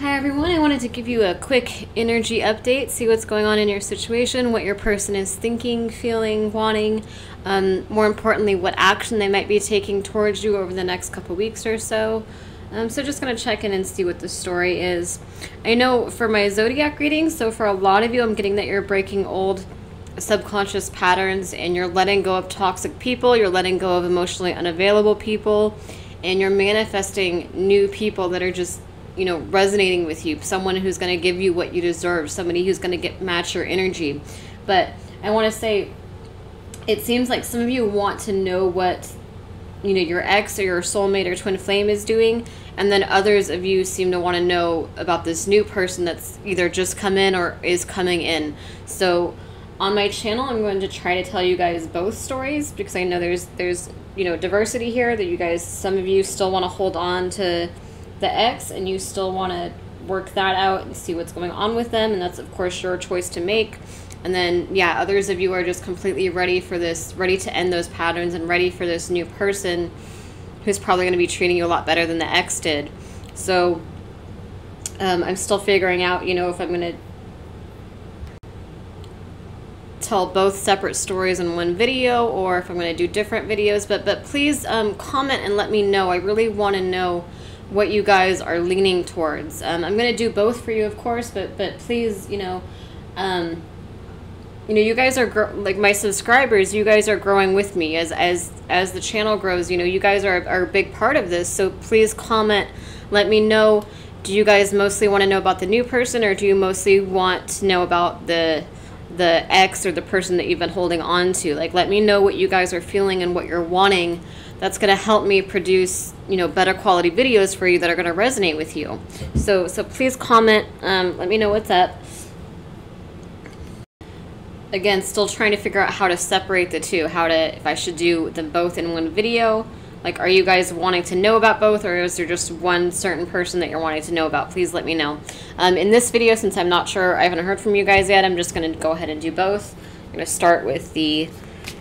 Hi everyone, I wanted to give you a quick energy update, see what's going on in your situation, what your person is thinking, feeling, wanting, um, more importantly, what action they might be taking towards you over the next couple weeks or so. Um, so just going to check in and see what the story is. I know for my zodiac reading, so for a lot of you, I'm getting that you're breaking old subconscious patterns and you're letting go of toxic people, you're letting go of emotionally unavailable people, and you're manifesting new people that are just you know resonating with you someone who's going to give you what you deserve somebody who's going to get match your energy. But i want to say it seems like some of you want to know what you know your ex or your soulmate or twin flame is doing and then others of you seem to want to know about this new person that's either just come in or is coming in. So on my channel i'm going to try to tell you guys both stories because i know there's there's you know diversity here that you guys some of you still want to hold on to the ex and you still want to work that out and see what's going on with them and that's of course your choice to make. And then yeah others of you are just completely ready for this ready to end those patterns and ready for this new person who's probably going to be treating you a lot better than the ex did. So um, i'm still figuring out you know if i'm going to tell both separate stories in one video or if i'm going to do different videos but but please um, comment and let me know. I really want to know what you guys are leaning towards. Um, I'm going to do both for you, of course, but but please, you know, um, you know, you guys are like my subscribers. You guys are growing with me as as as the channel grows. You know, you guys are are a big part of this. So please comment. Let me know. Do you guys mostly want to know about the new person, or do you mostly want to know about the the ex or the person that you've been holding on to? Like, let me know what you guys are feeling and what you're wanting that's going to help me produce you know better quality videos for you that are going to resonate with you. So so please comment um, let me know what's up. Again still trying to figure out how to separate the two how to if i should do them both in one video. Like are you guys wanting to know about both or is there just one certain person that you're wanting to know about? Please let me know. Um, in this video since i'm not sure i haven't heard from you guys yet i'm just going to go ahead and do both. I'm going to start with the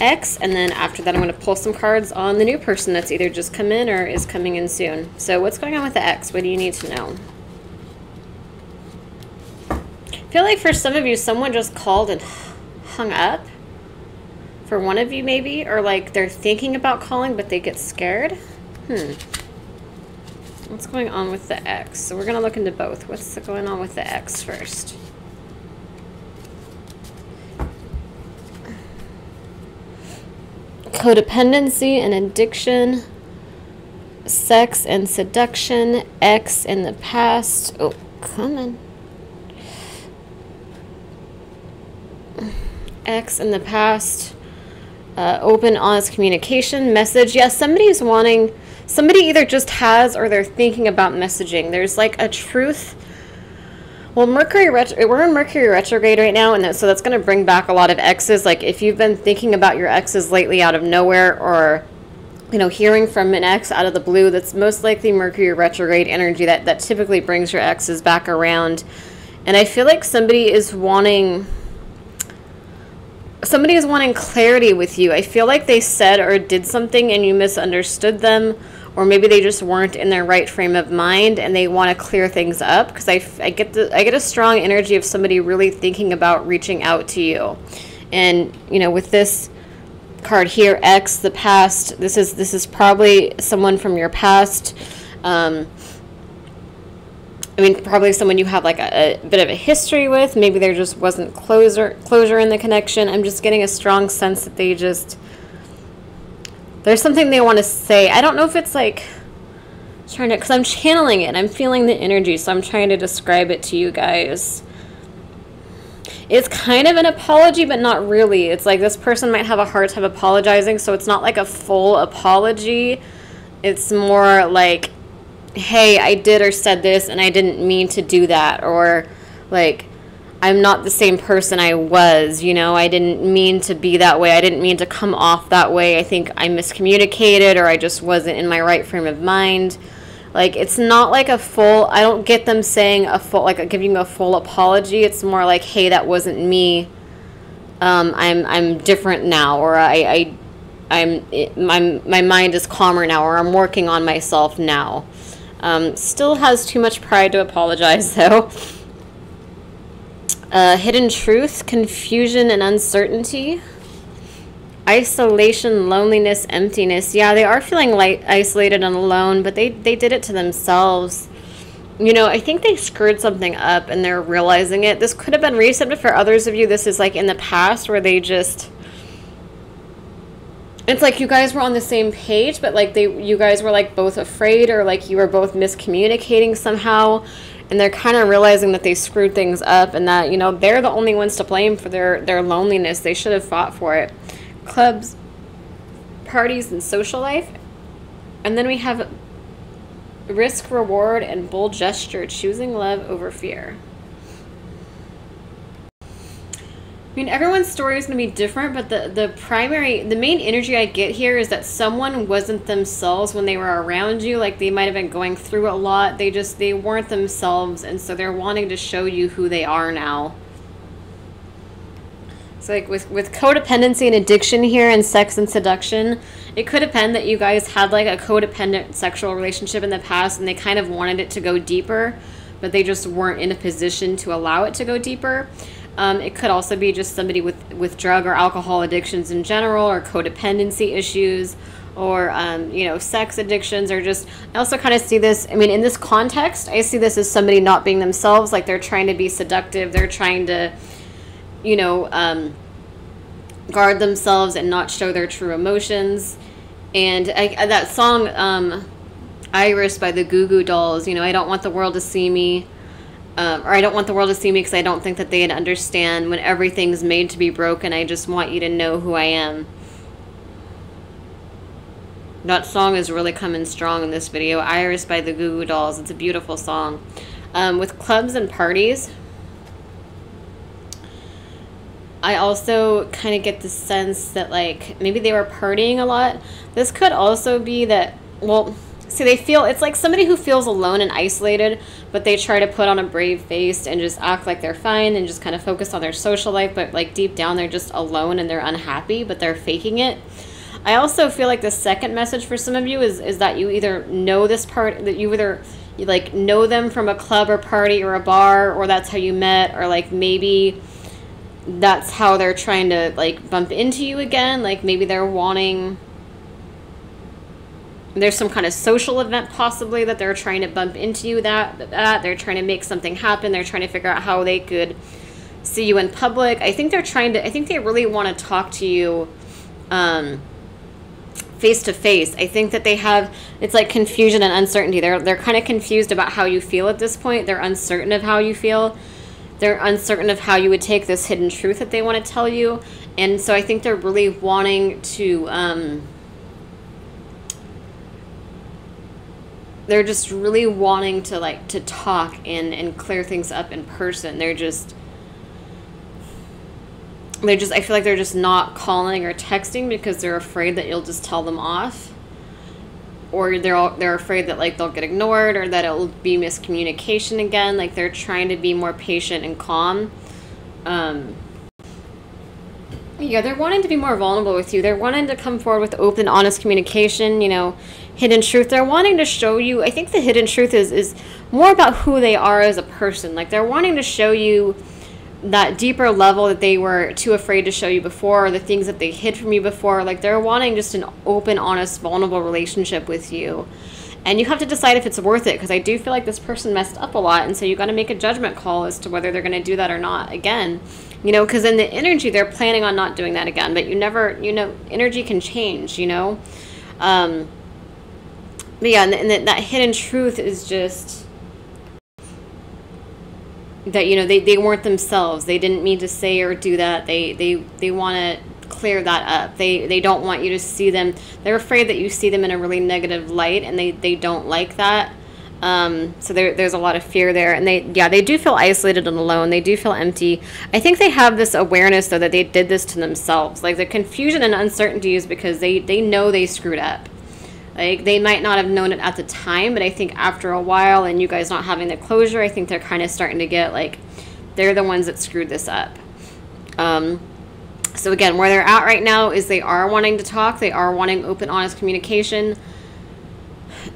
X, and then after that I'm going to pull some cards on the new person that's either just come in or is coming in soon. So what's going on with the X? What do you need to know? I feel like for some of you, someone just called and hung up. For one of you, maybe, or like they're thinking about calling, but they get scared. Hmm. What's going on with the X? So we're going to look into both. What's going on with the X first? Codependency and addiction, sex and seduction, X in the past. Oh, come on. X in the past, uh, open, honest communication, message. Yes, yeah, somebody's wanting, somebody either just has or they're thinking about messaging. There's like a truth well, Mercury retro- we're in Mercury retrograde right now, and that, so that's going to bring back a lot of exes. Like if you've been thinking about your exes lately out of nowhere, or you know, hearing from an ex out of the blue, that's most likely Mercury retrograde energy that that typically brings your exes back around. And I feel like somebody is wanting somebody is wanting clarity with you. I feel like they said or did something and you misunderstood them or maybe they just weren't in their right frame of mind and they want to clear things up because I, I get the I get a strong energy of somebody really thinking about reaching out to you. And you know with this card here X the past this is this is probably someone from your past um, I mean probably someone you have like a, a bit of a history with maybe there just wasn't closure closure in the connection. I'm just getting a strong sense that they just there's something they want to say. I don't know if it's like trying to because I'm channeling it. I'm feeling the energy, so I'm trying to describe it to you guys. It's kind of an apology, but not really. It's like this person might have a hard time apologizing, so it's not like a full apology. It's more like, hey, I did or said this, and I didn't mean to do that, or like, I'm not the same person I was, you know, I didn't mean to be that way. I didn't mean to come off that way. I think I miscommunicated or I just wasn't in my right frame of mind. Like it's not like a full I don't get them saying a full like giving a full apology. It's more like, "Hey, that wasn't me. Um, I'm I'm different now or I I I'm my my mind is calmer now or I'm working on myself now." Um, still has too much pride to apologize, though. Uh, hidden truth, confusion, and uncertainty. Isolation, loneliness, emptiness. Yeah, they are feeling like isolated and alone, but they, they did it to themselves. You know, I think they screwed something up and they're realizing it. This could have been recent, but for others of you, this is like in the past where they just it's like you guys were on the same page but like they you guys were like both afraid or like you were both miscommunicating somehow and they're kind of realizing that they screwed things up and that you know they're the only ones to blame for their their loneliness. They should have fought for it. Clubs parties and social life. And then we have risk reward and bold gesture choosing love over fear I mean, everyone's story is going to be different, but the, the primary, the main energy I get here is that someone wasn't themselves when they were around you. Like they might have been going through a lot. They just, they weren't themselves. And so they're wanting to show you who they are now. So like with, with codependency and addiction here and sex and seduction, it could have been that you guys had like a codependent sexual relationship in the past and they kind of wanted it to go deeper, but they just weren't in a position to allow it to go deeper. Um, it could also be just somebody with, with drug or alcohol addictions in general, or codependency issues, or um, you know, sex addictions, or just. I also kind of see this. I mean, in this context, I see this as somebody not being themselves, like they're trying to be seductive, they're trying to, you know, um, guard themselves and not show their true emotions. And I, that song, um, "Iris" by the Goo Goo Dolls. You know, I don't want the world to see me um, or I don't want the world to see me because I don't think that they'd understand when everything's made to be broken. I just want you to know who I am. That song is really coming strong in this video. Iris by the Goo Goo Dolls. It's a beautiful song. Um, with clubs and parties, I also kind of get the sense that, like, maybe they were partying a lot. This could also be that, well, See, they feel it's like somebody who feels alone and isolated, but they try to put on a brave face and just act like they're fine and just kind of focus on their social life, but like deep down they're just alone and they're unhappy, but they're faking it. I also feel like the second message for some of you is is that you either know this part that you either you like know them from a club or party or a bar or that's how you met or like maybe that's how they're trying to like bump into you again like maybe they're wanting there's some kind of social event possibly that they're trying to bump into you that, that they're trying to make something happen. They're trying to figure out how they could see you in public. I think they're trying to i think they really want to talk to you um, face to face i think that they have it's like confusion and uncertainty. They're they're kind of confused about how you feel at this point. They're uncertain of how you feel. They're uncertain of how you would take this hidden truth that they want to tell you. And so i think they're really wanting to um, they're just really wanting to like to talk and and clear things up in person. They're just they're just i feel like they're just not calling or texting because they're afraid that you'll just tell them off. Or they're all, they're afraid that like they'll get ignored or that it'll be miscommunication again. Like they're trying to be more patient and calm. Um yeah they're wanting to be more vulnerable with you. They're wanting to come forward with open honest communication you know hidden truth. They're wanting to show you i think the hidden truth is is more about who they are as a person. Like they're wanting to show you that deeper level that they were too afraid to show you before or the things that they hid from you before. Like they're wanting just an open honest vulnerable relationship with you. And you have to decide if it's worth it because i do feel like this person messed up a lot and so you got to make a judgment call as to whether they're going to do that or not again. You know because in the energy they're planning on not doing that again but you never you know energy can change you know? Um, but yeah, and, and that hidden truth is just that you know they, they weren't themselves. They didn't mean to say or do that. They they they want to clear that up. They they don't want you to see them. They're afraid that you see them in a really negative light, and they they don't like that. Um, so there, there's a lot of fear there, and they yeah they do feel isolated and alone. They do feel empty. I think they have this awareness though that they did this to themselves. Like the confusion and uncertainty is because they they know they screwed up like they might not have known it at the time, but I think after a while and you guys not having the closure, I think they're kind of starting to get like they're the ones that screwed this up. Um, so again, where they're at right now is they are wanting to talk, they are wanting open, honest communication.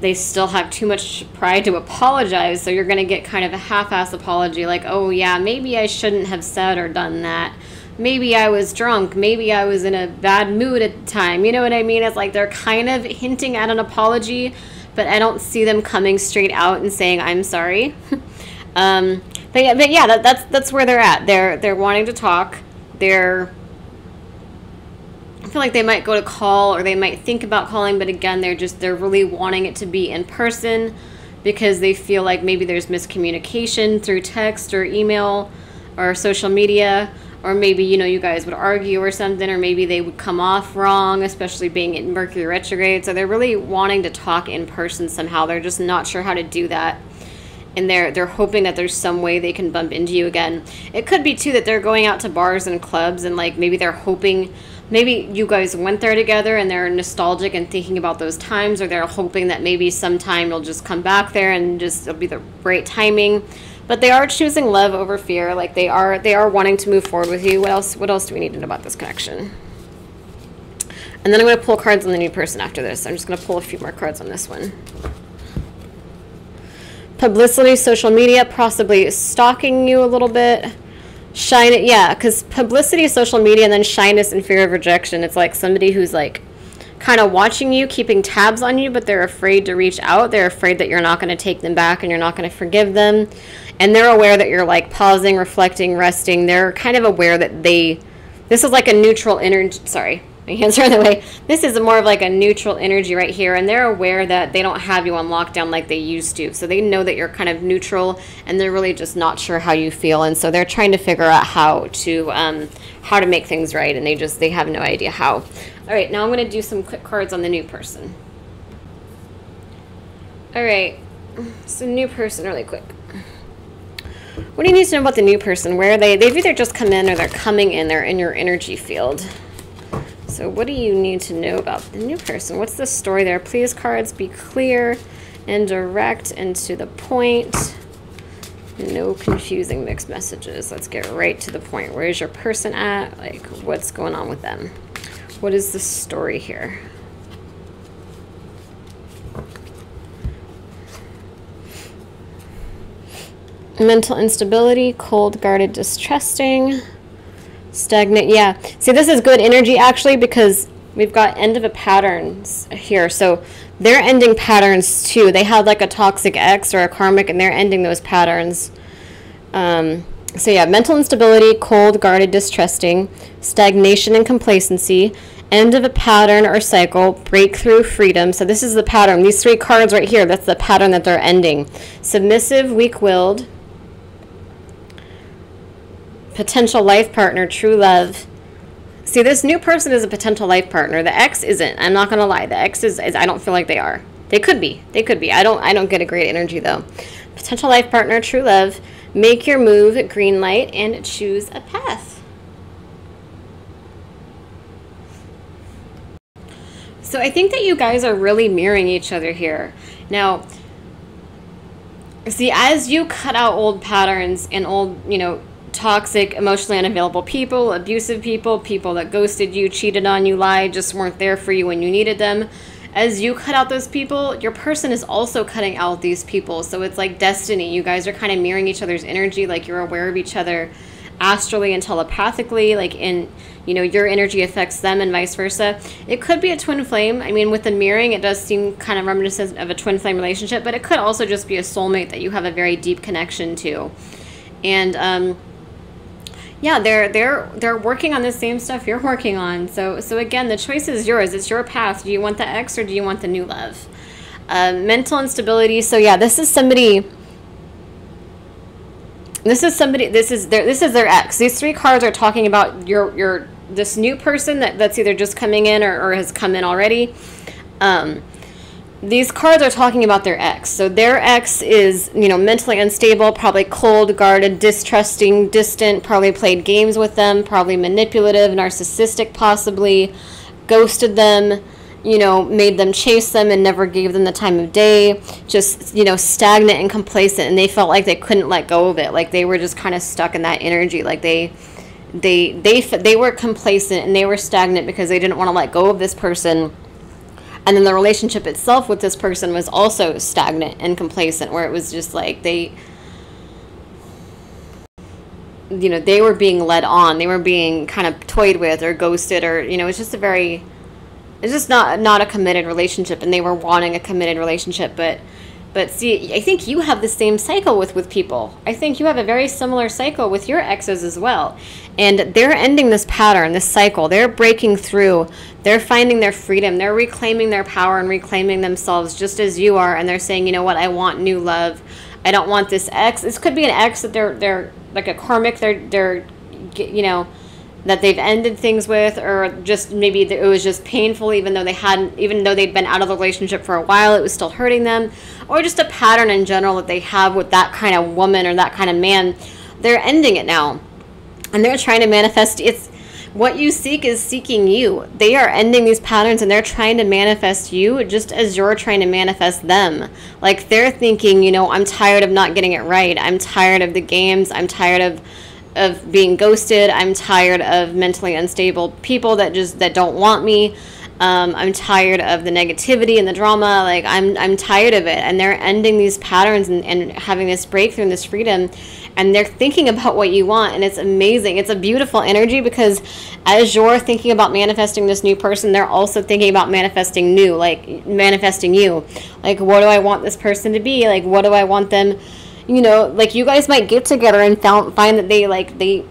they still have too much pride to apologize. So you're going to get kind of a half ass apology like, oh, yeah, maybe I shouldn't have said or done that. Maybe I was drunk. Maybe I was in a bad mood at the time. You know what I mean? It's like they're kind of hinting at an apology, but I don't see them coming straight out and saying, I'm sorry. um, but yeah, but yeah that, that's, that's where they're at. They're, they're wanting to talk. They're I feel like they might go to call or they might think about calling, but again, they're just they're really wanting it to be in person because they feel like maybe there's miscommunication through text or email or social media or maybe you know you guys would argue or something or maybe they would come off wrong especially being in mercury retrograde. So they're really wanting to talk in person somehow. They're just not sure how to do that. And they're they're hoping that there's some way they can bump into you again. It could be too that they're going out to bars and clubs and like maybe they're hoping maybe you guys went there together and they're nostalgic and thinking about those times or they're hoping that maybe sometime you'll just come back there and just it'll be the right timing but they are choosing love over fear. Like they are they are wanting to move forward with you. What else what else do we need to know about this connection? And then i'm going to pull cards on the new person after this. I'm just going to pull a few more cards on this one. Publicity social media possibly stalking you a little bit. Shine yeah, because publicity, social media, and then shyness and fear of rejection. It's like somebody who's like kind of watching you, keeping tabs on you, but they're afraid to reach out. They're afraid that you're not going to take them back and you're not going to forgive them. And they're aware that you're like pausing, reflecting, resting. They're kind of aware that they, this is like a neutral energy, sorry, my hands are in the way. This is more of like a neutral energy right here, and they're aware that they don't have you on lockdown like they used to. So they know that you're kind of neutral, and they're really just not sure how you feel, and so they're trying to figure out how to um, how to make things right, and they just they have no idea how. All right, now I'm going to do some quick cards on the new person. All right, so new person, really quick. What do you need to know about the new person? Where they? They've either just come in or they're coming in. They're in your energy field. So what do you need to know about the new person? What's the story there? Please, cards, be clear and direct and to the point. No confusing mixed messages. Let's get right to the point. Where is your person at? Like, what's going on with them? What is the story here? Mental instability, cold, guarded, distrusting. Stagnant, yeah. See, this is good energy actually because we've got end of a patterns here. So they're ending patterns too. They had like a toxic ex or a karmic and they're ending those patterns. Um, so yeah, mental instability, cold, guarded, distrusting, stagnation and complacency, end of a pattern or cycle, breakthrough, freedom. So this is the pattern. These three cards right here, that's the pattern that they're ending. Submissive, weak-willed, potential life partner, true love. See, this new person is a potential life partner. The ex isn't. I'm not gonna lie. The ex is, is I don't feel like they are. They could be. They could be. I don't I don't get a great energy though. Potential life partner, true love. Make your move, green light, and choose a path. So I think that you guys are really mirroring each other here. Now, see, as you cut out old patterns and old, you know, toxic, emotionally unavailable people, abusive people, people that ghosted you, cheated on you, lied, just weren't there for you when you needed them. As you cut out those people, your person is also cutting out these people. So it's like destiny. You guys are kind of mirroring each other's energy, like you're aware of each other astrally and telepathically, like in you know, your energy affects them and vice versa. It could be a twin flame. I mean, with the mirroring, it does seem kind of reminiscent of a twin flame relationship, but it could also just be a soulmate that you have a very deep connection to. And um, yeah they're they're they're working on the same stuff you're working on. So so again the choice is yours. It's your path. Do you want the ex or do you want the new love? Uh, mental instability. So yeah this is somebody this is somebody this is their this is their ex. These three cards are talking about your your this new person that, that's either just coming in or, or has come in already. Um, these cards are talking about their ex. So their ex is, you know, mentally unstable, probably cold, guarded, distrusting, distant, probably played games with them, probably manipulative, narcissistic, possibly ghosted them, you know, made them chase them and never gave them the time of day, just, you know, stagnant and complacent and they felt like they couldn't let go of it. Like they were just kind of stuck in that energy. Like they they they they were complacent and they were stagnant because they didn't want to let go of this person and then the relationship itself with this person was also stagnant and complacent where it was just like they you know they were being led on. They were being kind of toyed with or ghosted or you know it's just a very it's just not not a committed relationship and they were wanting a committed relationship but but see i think you have the same cycle with with people. I think you have a very similar cycle with your exes as well. And they're ending this pattern this cycle. They're breaking through. They're finding their freedom. They're reclaiming their power and reclaiming themselves just as you are. And they're saying you know what? I want new love. I don't want this ex. This could be an ex that they're they're like a karmic. They're they're you know that they've ended things with or just maybe it was just painful even though they hadn't even though they'd been out of the relationship for a while it was still hurting them? Or just a pattern in general that they have with that kind of woman or that kind of man? They're ending it now. And they're trying to manifest it's what you seek is seeking you. They are ending these patterns and they're trying to manifest you just as you're trying to manifest them. Like they're thinking you know i'm tired of not getting it right. I'm tired of the games. I'm tired of of being ghosted. I'm tired of mentally unstable people that just that don't want me. Um, I'm tired of the negativity and the drama. Like I'm I'm tired of it. And they're ending these patterns and, and having this breakthrough and this freedom. And they're thinking about what you want, and it's amazing. It's a beautiful energy because as you're thinking about manifesting this new person, they're also thinking about manifesting new, like manifesting you. Like, what do I want this person to be? Like, what do I want them? You know, like you guys might get together and found, find that they like they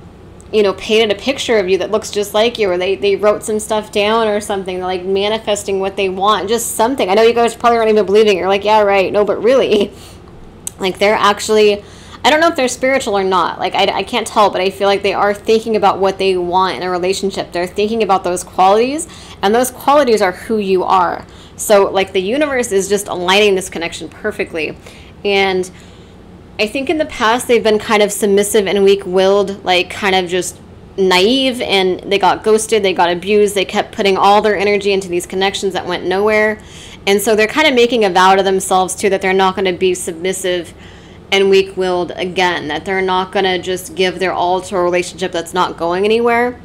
you know painted a picture of you that looks just like you or they, they wrote some stuff down or something like manifesting what they want just something. I know you guys probably aren't even believing you're like yeah right. No but really like they're actually i don't know if they're spiritual or not. Like I, I can't tell but i feel like they are thinking about what they want in a relationship. They're thinking about those qualities and those qualities are who you are. So like the universe is just aligning this connection perfectly. And I think in the past they've been kind of submissive and weak willed, like kind of just naive and they got ghosted, they got abused, they kept putting all their energy into these connections that went nowhere. And so they're kind of making a vow to themselves too that they're not going to be submissive and weak willed again, that they're not going to just give their all to a relationship that's not going anywhere.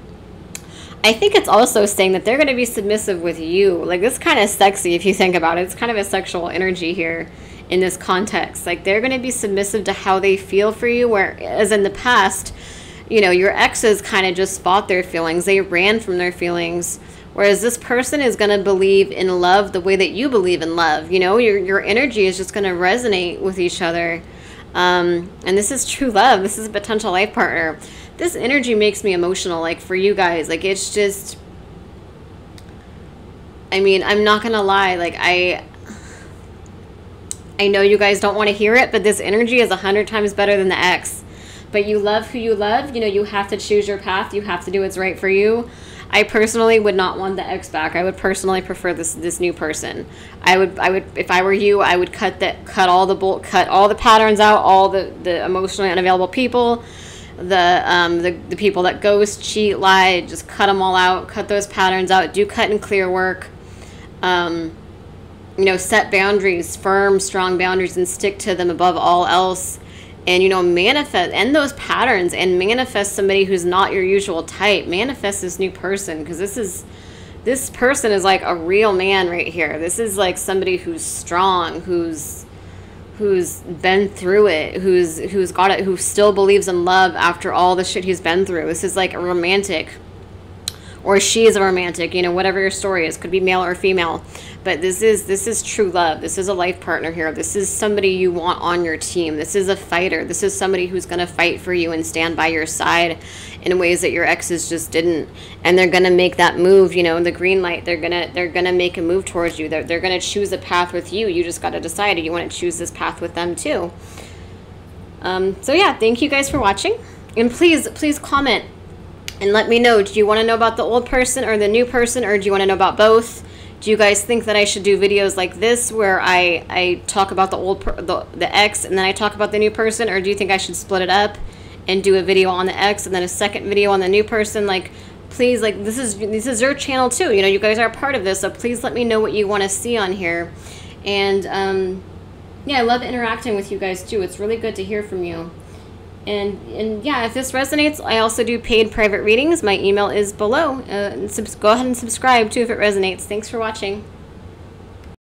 I think it's also saying that they're going to be submissive with you. Like, this kind of sexy if you think about it. It's kind of a sexual energy here in this context. Like they're going to be submissive to how they feel for you, whereas in the past, you know, your exes kind of just fought their feelings, they ran from their feelings. Whereas this person is going to believe in love the way that you believe in love. You know, your, your energy is just going to resonate with each other. Um, and this is true love. This is a potential life partner. This energy makes me emotional, like for you guys. Like, it's just. I mean, I'm not going to lie. Like, I I know you guys don't want to hear it, but this energy is a hundred times better than the ex. But you love who you love. You know, you have to choose your path. You have to do what's right for you. I personally would not want the ex back. I would personally prefer this this new person. I would I would if I were you, I would cut that cut all the bolt cut all the patterns out, all the the emotionally unavailable people, the um the, the people that ghost, cheat, lie, just cut them all out. Cut those patterns out. Do cut and clear work. Um, you know, set boundaries, firm, strong boundaries, and stick to them above all else. And, you know, manifest, end those patterns and manifest somebody who's not your usual type. Manifest this new person because this is, this person is like a real man right here. This is like somebody who's strong, who's, who's been through it, who's, who's got it, who still believes in love after all the shit he's been through. This is like a romantic or she is a romantic, you know, whatever your story is, could be male or female. But this is this is true love. This is a life partner here. This is somebody you want on your team. This is a fighter. This is somebody who's going to fight for you and stand by your side in ways that your exes just didn't. And they're going to make that move, you know, in the green light. They're going to they're going to make a move towards you. They're they're going to choose a path with you. You just got to decide you want to choose this path with them too. Um, so yeah, thank you guys for watching. And please, please comment and let me know do you want to know about the old person or the new person or do you want to know about both? Do you guys think that I should do videos like this where I, I talk about the old the, the ex and then I talk about the new person? Or do you think I should split it up and do a video on the ex and then a second video on the new person? Like please like this is this is your channel too you know you guys are a part of this so please let me know what you want to see on here. And um, yeah I love interacting with you guys too it's really good to hear from you and and yeah, if this resonates, I also do paid private readings. My email is below. Uh, go ahead and subscribe too if it resonates. Thanks for watching.